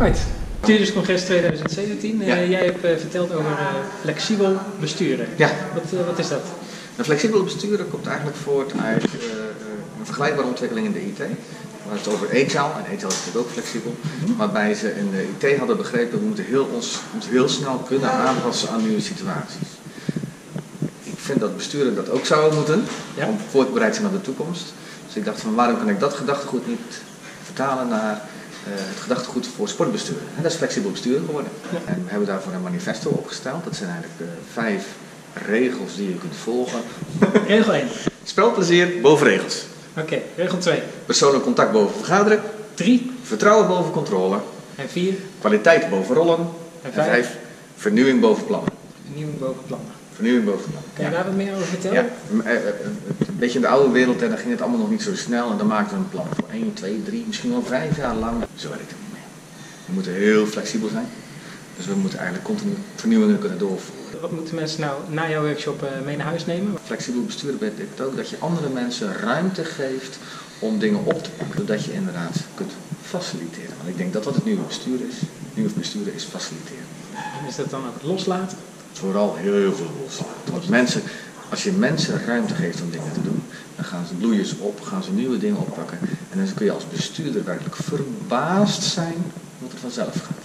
Right. Bestuurderscongres 2017. Eh, jij hebt eh, verteld over eh, flexibel besturen. Ja. Wat, wat is dat? Een flexibel besturen komt eigenlijk voort uit een vergelijkbare ontwikkeling in de IT. We hadden het over agile, en agile is natuurlijk ook flexibel. Waarbij ze in de IT hadden begrepen, we moeten heel, ons heel snel kunnen aanpassen aan nieuwe situaties. Ik vind dat besturen dat ook zou moeten, Ja. om voorbereid zijn op de toekomst. Dus ik dacht van waarom kan ik dat gedachtegoed niet vertalen naar het gedachtegoed voor sportbestuur. En dat is flexibel besturen geworden. Ja. En we hebben daarvoor een manifesto opgesteld. Dat zijn eigenlijk eh, vijf regels die je kunt volgen. Regel 1. Spelplezier boven regels. Oké, regel 2. Persoonlijk contact boven vergaderen. 3 Vertrouwen boven controle. en 4 Kwaliteit boven rollen. en En 5. vijf, vernieuwing boven plannen. Vernieuwing boven plannen. Vernieuwing boven. Kan je daar wat meer over vertellen? Ja, eh, eh, een beetje in de oude wereld, hè, dan ging het allemaal nog niet zo snel. En dan maakten we een plan voor 1, 2, 3, misschien wel 5 jaar lang. Zo werkt het niet meer. We moeten heel flexibel zijn. Dus we moeten eigenlijk continu vernieuwingen kunnen doorvoeren. Wat moeten mensen nou na jouw workshop eh, mee naar huis nemen? Flexibel besturen betekent ook dat je andere mensen ruimte geeft om dingen op te pakken. Zodat je inderdaad kunt faciliteren. Want ik denk dat dat het nieuwe bestuur is. Het nieuwe besturen is faciliteren. En is dat dan ook loslaten? Vooral heel, veel loslaten. Want mensen, als je mensen ruimte geeft om dingen te doen, dan gaan ze bloeien ze op, gaan ze nieuwe dingen oppakken. En dan kun je als bestuurder werkelijk verbaasd zijn wat er vanzelf gaat.